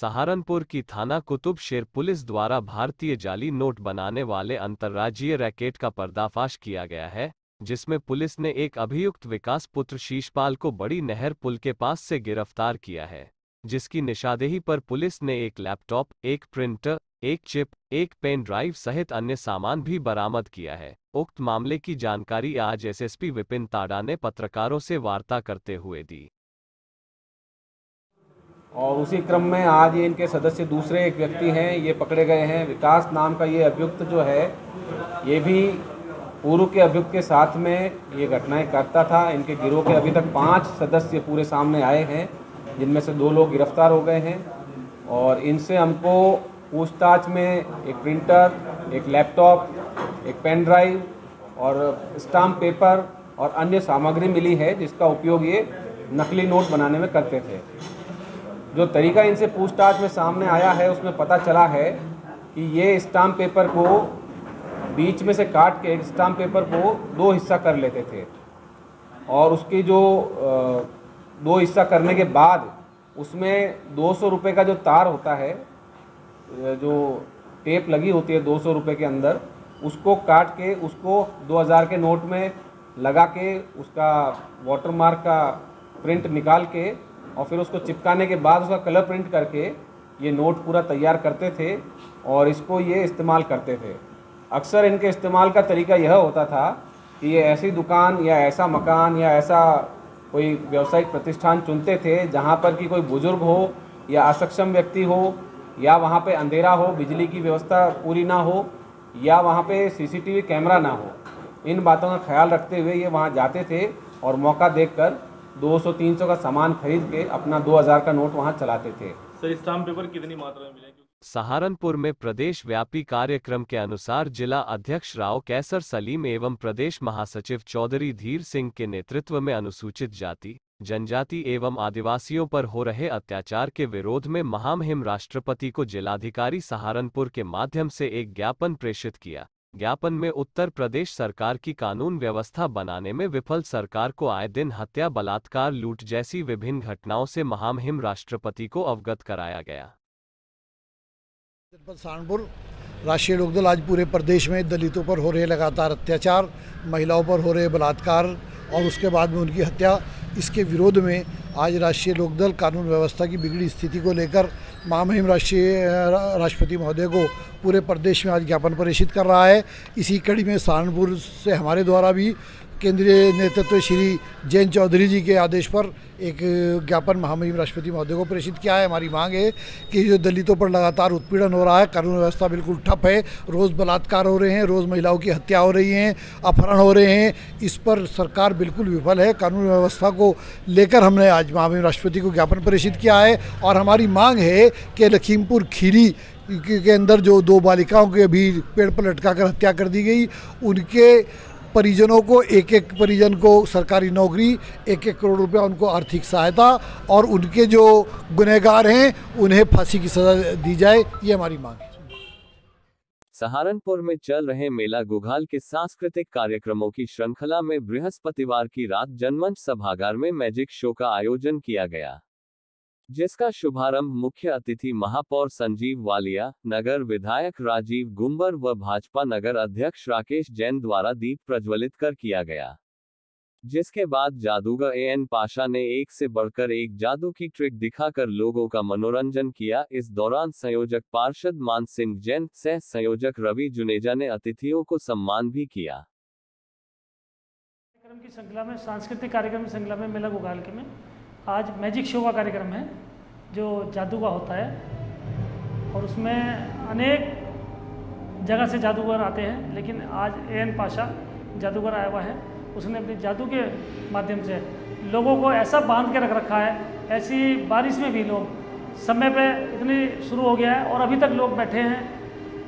सहारनपुर की थाना कुतुब शेर पुलिस द्वारा भारतीय जाली नोट बनाने वाले अंतर्राज्यीय रैकेट का पर्दाफाश किया गया है, जिसमें पुलिस ने एक अभियुक्त विकास पुत्र शीशपाल को बड़ी नहर पुल के पास से गिरफ़्तार किया है, जिसकी निशादेही पर पुलिस ने एक लैपटॉप, एक प्रिंटर, एक चिप, एक पेन ड्राइव सहित अन्य सामान भी बरामद किया है। उक्त मामले की जानकारी आज एसएसपी विपिन ताडा ने पत्रकारों से वार्ता करते हुए दी। और उसी क्रम में आज ये इनके सदस्य दूसरे एक व्यक्ति हैं, ये पकड़े गए हैं। विकास नाम का ये अभियुक्त जो है, ये भी पूर्व के अभियुक्त के साथ में ये घटनाएँ करता था। इनके गिरोह के अभी तक पाँच सदस्य पूरे सामने आए हैं, जिनमें से दो लोग गिरफ़्तार हो गए हैं। और इनसे हमको पूछताछ में एक प्रिंटर, एक लैपटॉप, एक पेन ड्राइव और स्टाम्प पेपर और अन्य सामग्री मिली है, जिसका उपयोग ये नकली नोट बनाने में करते थे। जो तरीका इनसे पूछताछ में सामने आया है, उसमें पता चला है कि ये स्टाम्प पेपर को बीच में से काट के, स्टाम्प पेपर को दो हिस्सा कर लेते थे। और उसकी जो दो हिस्सा करने के बाद उसमें दो सौ रुपये का जो तार होता है, जो टेप लगी होती है दो सौ रुपये के अंदर, उसको काट के, उसको दो हज़ार के नोट में लगा के, उसका वाटर मार्क का प्रिंट निकाल के और फिर उसको चिपकाने के बाद उसका कलर प्रिंट करके ये नोट पूरा तैयार करते थे और इसको ये इस्तेमाल करते थे। अक्सर इनके इस्तेमाल का तरीका यह होता था कि ये ऐसी दुकान या ऐसा मकान या ऐसा कोई व्यावसायिक प्रतिष्ठान चुनते थे जहाँ पर कि कोई बुज़ुर्ग हो या असक्षम व्यक्ति हो या वहाँ पे अंधेरा हो, बिजली की व्यवस्था पूरी ना हो या वहाँ पे सीसीटीवी कैमरा ना हो। इन बातों का ख्याल रखते हुए ये वहाँ जाते थे और मौका देखकर 200-300 का सामान खरीद के अपना 2000 का नोट वहाँ चलाते थे। सर स्टाम्प पेपर कितनी मात्रा में मिले सहारनपुर में प्रदेश व्यापी कार्यक्रम के अनुसार जिला अध्यक्ष राव कैसर सलीम एवं प्रदेश महासचिव चौधरी धीर सिंह के नेतृत्व में अनुसूचित जाति जनजाति एवं आदिवासियों पर हो रहे अत्याचार के विरोध में महामहिम राष्ट्रपति को जिलाधिकारी सहारनपुर के माध्यम से एक ज्ञापन प्रेषित किया। ज्ञापन में उत्तर प्रदेश सरकार की कानून व्यवस्था बनाने में विफल सरकार को आए दिन हत्या, बलात्कार, लूट जैसी विभिन्न घटनाओं से महामहिम राष्ट्रपति को अवगत कराया गया। सहारनपुर, राष्ट्रीय लोकदल आज पूरे प्रदेश में दलितों पर हो रहे लगातार अत्याचार, महिलाओं पर हो रहे बलात्कार और उसके बाद में उनकी हत्या, इसके विरोध में आज राष्ट्रीय लोकदल कानून व्यवस्था की बिगड़ी स्थिति को लेकर मामहिम राष्ट्रीय राष्ट्रपति महोदय को पूरे प्रदेश में आज ज्ञापन प्रेषित कर रहा है। इसी कड़ी में सहारनपुर से हमारे द्वारा भी केंद्रीय नेतृत्व श्री जैन चौधरी जी के आदेश पर एक ज्ञापन महामहिम राष्ट्रपति महोदय को प्रेषित किया है। हमारी मांग है कि जो दलितों पर लगातार उत्पीड़न हो रहा है, कानून व्यवस्था बिल्कुल ठप है, रोज़ बलात्कार हो रहे हैं, रोज़ महिलाओं की हत्या हो रही हैं, अपहरण हो रहे हैं, इस पर सरकार बिल्कुल विफल है। कानून व्यवस्था को लेकर हमने आज महामहिम राष्ट्रपति को ज्ञापन प्रेषित किया है और हमारी मांग है कि लखीमपुर खीरी के अंदर जो दो बालिकाओं के अभी पेड़ पर लटका कर हत्या कर दी गई, उनके परिजनों को एक एक परिजन को सरकारी नौकरी एक एक करोड़ रुपया उनको आर्थिक सहायता और उनके जो गुनहगार हैं, उन्हें फांसी की सजा दी जाए, ये हमारी मांग है। सहारनपुर में चल रहे मेला गुघाल के सांस्कृतिक कार्यक्रमों की श्रृंखला में बृहस्पतिवार की रात जनमंच सभागार में मैजिक शो का आयोजन किया गया। जिसका शुभारंभ मुख्य अतिथि महापौर संजीव वालिया, नगर विधायक राजीव गुम्बर व भाजपा नगर अध्यक्ष राकेश जैन द्वारा दीप प्रज्वलित कर किया गया। जिसके बाद जादूगर ए एन पाशा ने एक से बढ़कर एक जादू की ट्रिक दिखाकर लोगों का मनोरंजन किया। इस दौरान संयोजक पार्षद मान सिंह जैन, सह संयोजक रवि जुनेजा ने अतिथियों को सम्मान भी किया। कार्यक्रम की श्रृंखला में, सांस्कृतिक कार्यक्रम की श्रृंखला में में। आज मैजिक शो का कार्यक्रम है, जो जादू का होता है। और उसमें अनेक जगह से जादूगर आते हैं, लेकिन आज ए एन पाशा जादूगर आया हुआ है। उसने अपने जादू के माध्यम से लोगों को ऐसा बाँध के रख रखा है, ऐसी बारिश में भी लोग, समय पे इतनी शुरू हो गया है और अभी तक लोग बैठे हैं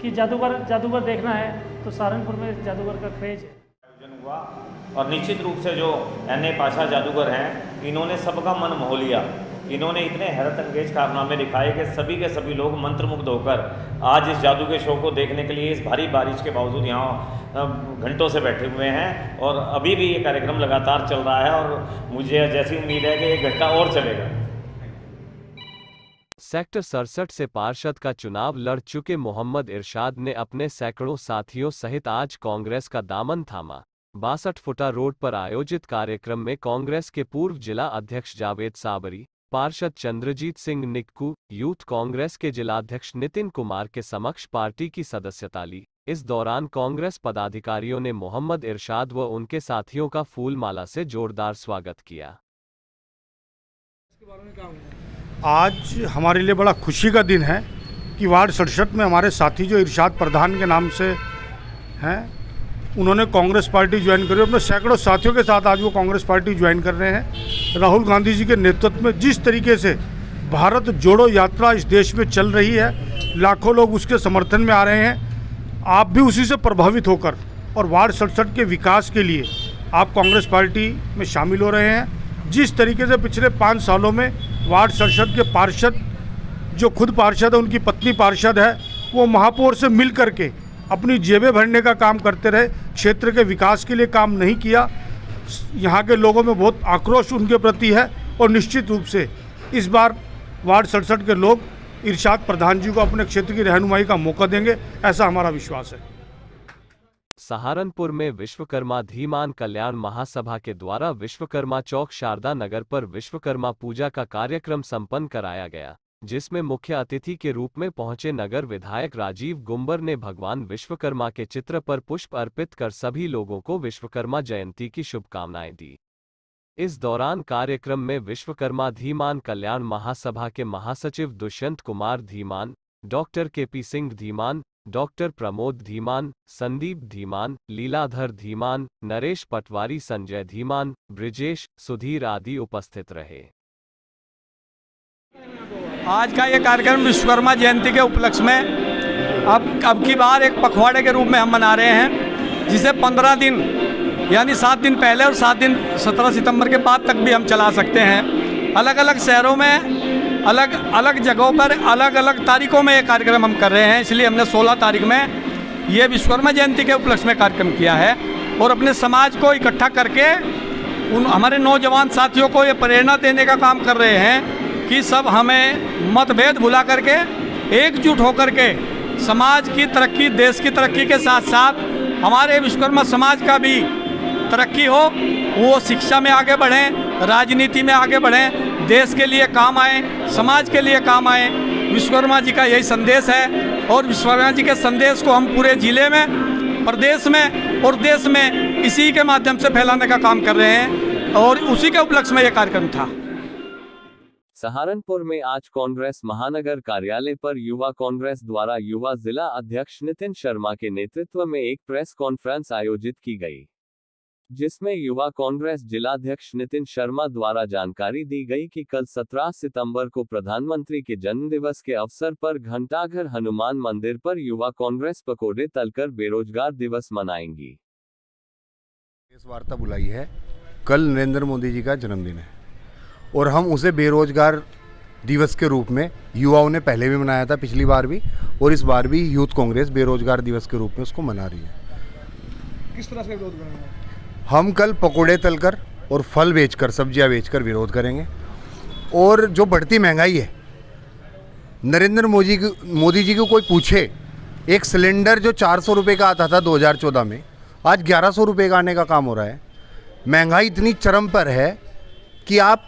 कि जादूगर जादूगर देखना है तो सहारनपुर में जादूगर का क्रेज है। हुआ। और निश्चित रूप से जो एन ए पाशा जादूगर हैं, इन्होंने सबका मन मोह लिया। इन्होंने इतने हैरत अंगेज कारनामे दिखाए कि सभी के सभी लोग मंत्रमुग्ध होकर आज इस जादू के शो को देखने के लिए इस भारी बारिश के बावजूद यहाँ घंटों से बैठे हुए हैं। और अभी भी ये कार्यक्रम लगातार चल रहा है और मुझे जैसी उम्मीद है कि एक घंटा और चलेगा। सेक्टर सड़सठ से पार्षद का चुनाव लड़ चुके मोहम्मद इरशाद ने अपने सैकड़ों साथियों सहित आज कांग्रेस का दामन थामा। बासठ फुटा रोड पर आयोजित कार्यक्रम में कांग्रेस के पूर्व जिला अध्यक्ष जावेद साबरी, पार्षद चंद्रजीत सिंह निक्कू, यूथ कांग्रेस के जिलाध्यक्ष नितिन कुमार के समक्ष पार्टी की सदस्यता ली। इस दौरान कांग्रेस पदाधिकारियों ने मोहम्मद इरशाद व उनके साथियों का फूलमाला से जोरदार स्वागत किया। आज हमारे लिए बड़ा खुशी का दिन है कि वार्ड सड़सठ में हमारे साथी जो इरशाद प्रधान के नाम से हैं उन्होंने कांग्रेस पार्टी ज्वाइन करी अपने सैकड़ों साथियों के साथ आज वो कांग्रेस पार्टी ज्वाइन कर रहे हैं। राहुल गांधी जी के नेतृत्व में जिस तरीके से भारत जोड़ो यात्रा इस देश में चल रही है, लाखों लोग उसके समर्थन में आ रहे हैं। आप भी उसी से प्रभावित होकर और वार्ड सड़सठ के विकास के लिए आप कांग्रेस पार्टी में शामिल हो रहे हैं। जिस तरीके से पिछले पाँच सालों में वार्ड सड़सठ के पार्षद, जो खुद पार्षद है, उनकी पत्नी पार्षद है, वो महापौर से मिल करके अपनी जेबें भरने का काम करते रहे, क्षेत्र के विकास के लिए काम नहीं किया। यहाँ के लोगों में बहुत आक्रोश उनके प्रति है और निश्चित रूप से इस बार वार्ड सड़सठ के लोग इरशाद प्रधान जी को अपने क्षेत्र की रहनुमाई का मौका देंगे, ऐसा हमारा विश्वास है। सहारनपुर में विश्वकर्मा धीमान कल्याण महासभा के द्वारा विश्वकर्मा चौक शारदा नगर पर विश्वकर्मा पूजा का कार्यक्रम संपन्न कराया गया। जिसमें मुख्य अतिथि के रूप में पहुँचे नगर विधायक राजीव गुम्बर ने भगवान विश्वकर्मा के चित्र पर पुष्प अर्पित कर सभी लोगों को विश्वकर्मा जयंती की शुभकामनाएँ दी। इस दौरान कार्यक्रम में विश्वकर्मा धीमान कल्याण महासभा के महासचिव Dushyant Kumar Dhiman, doctor K P Singh Dhiman, doctor Pramod Dhiman, Sandeep Dhiman, Leeladhar Dhiman, Naresh Patwari, Sanjay Dhiman, Brijesh, Sudhir आदि उपस्थित रहे। आज का ये कार्यक्रम विश्वकर्मा जयंती के उपलक्ष्य में अब अब की बार एक पखवाड़े के रूप में हम मना रहे हैं, जिसे पंद्रह दिन, यानी सात दिन पहले और सात दिन सत्रह सितंबर के बाद तक भी हम चला सकते हैं। अलग अलग शहरों में, अलग अलग जगहों पर अलग अलग तारीखों में ये कार्यक्रम हम कर रहे हैं, इसलिए हमने 16 तारीख में ये विश्वकर्मा जयंती के उपलक्ष्य में कार्यक्रम किया है और अपने समाज को इकट्ठा करके उन, हमारे नौजवान साथियों को ये प्रेरणा देने का काम कर रहे हैं कि सब हमें मतभेद भुला करके, एकजुट होकर के, समाज की तरक्की, देश की तरक्की के साथ साथ हमारे विश्वकर्मा समाज का भी तरक्की हो, वो शिक्षा में आगे बढ़ें, राजनीति में आगे बढ़ें, देश के लिए काम आए, समाज के लिए काम आए। विश्वकर्मा जी का यही संदेश है और विश्वकर्मा जी के संदेश को हम पूरे ज़िले में, प्रदेश में और देश में इसी के माध्यम से फैलाने का काम कर रहे हैं और उसी के उपलक्ष्य में ये कार्यक्रम था। सहारनपुर में आज कांग्रेस महानगर कार्यालय पर युवा कांग्रेस द्वारा युवा जिला अध्यक्ष नितिन शर्मा के नेतृत्व में एक प्रेस कॉन्फ्रेंस आयोजित की गई। जिसमें युवा कांग्रेस जिलाध्यक्ष नितिन शर्मा द्वारा जानकारी दी गई कि कल 17 सितंबर को प्रधानमंत्री के जन्मदिवस के अवसर पर घंटाघर हनुमान मंदिर पर युवा कांग्रेस पकोड़े तलकर बेरोजगार दिवस मनाएँगी। इस वार्ता बुलाई है। कल नरेंद्र मोदी जी का जन्मदिन है। और हम उसे बेरोजगार दिवस के रूप में युवाओं ने पहले भी मनाया था पिछली बार भी और इस बार भी यूथ कांग्रेस बेरोजगार दिवस के रूप में उसको मना रही है। किस तरह से विरोध करेंगे? हम कल पकोड़े तलकर और फल बेचकर सब्ज़ियाँ बेचकर विरोध करेंगे। और जो बढ़ती महँगाई है नरेंद्र मोदी मोदी जी को कोई पूछे एक सिलेंडर जो चार सौ रुपये का आता था 2014 में आज ग्यारह सौ रुपये का आने का काम हो रहा है। महँगाई इतनी चरम पर है कि आप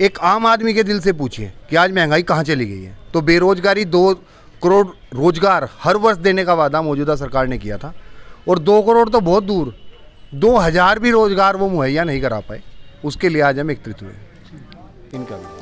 एक आम आदमी के दिल से पूछिए कि आज महँगाई कहाँ चली गई है। तो बेरोजगारी दो करोड़ रोज़गार हर वर्ष देने का वादा मौजूदा सरकार ने किया था। और दो करोड़ तो बहुत दूर, दो हज़ार भी रोज़गार वो मुहैया नहीं करा पाए। उसके लिए आज हम एकत्रित हुए। इनका भी।